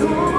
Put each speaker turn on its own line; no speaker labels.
Lord.